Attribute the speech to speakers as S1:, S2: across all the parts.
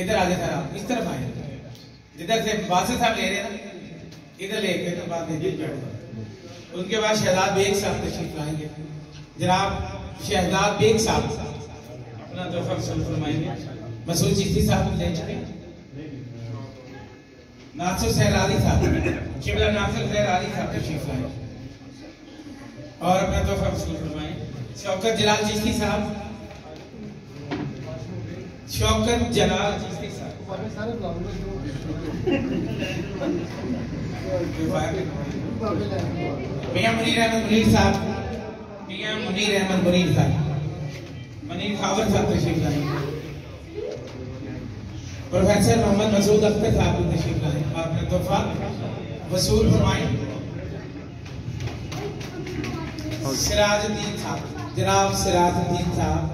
S1: इधर सर आप इस तरफ़ आए जिधर से बासित साहब ले रहे ना इधर तो बाद में बैठ जाओ उनके बाद शहजाद बेग साहब तशरीफ़ लाएँगे जनाब शहजाद बेग साहब अपना तोहफा वसूल फरमाएँगे मसूद चिश्ती साहब ले चुके नासिर सहरारी साहब शिमला नासिर सहरारी साहब तशरीफ़ लाएँगे और अपना तोहफा वसूल फरमाएँ। शौकत जलाल चिश्ती साहब। शौकत जलाल चिश्ती साहब। मियाँ मुनीर अहमद मुनीर साहब। मियाँ मुनीर अहमद मुनीर साहब। मुनीर खावर साहब तशरीफ़ लाए। प्रोफेसर मोहम्मद मसूद अख्तर साहब तशरीफ़ लाए। अपना तोहफा वसूल फरमाएँ। सिराजुद्दीन साहब जनाब सिराजुद्दीन साहब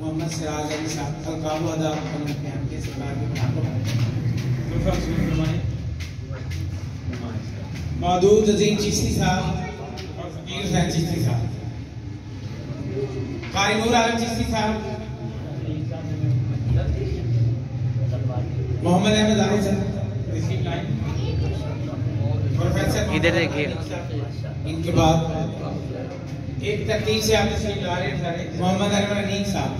S1: मोहम्मद सिराज अली साहब अलकाबू अदा बयान के सरकार के मौदूद अजीम चिश्ती साहब और फकीर हुसैन चिश्ती साहब। कारी नूर आलम चिश्ती साहब। मोहम्मद अहमद आरिफ साहब प्रोफेसर
S2: इधर देखिए।
S1: इनके बाद एक तकदीर से आप तस्वीर ला रहे हैं मोहम्मद अनवर अनीक साहब।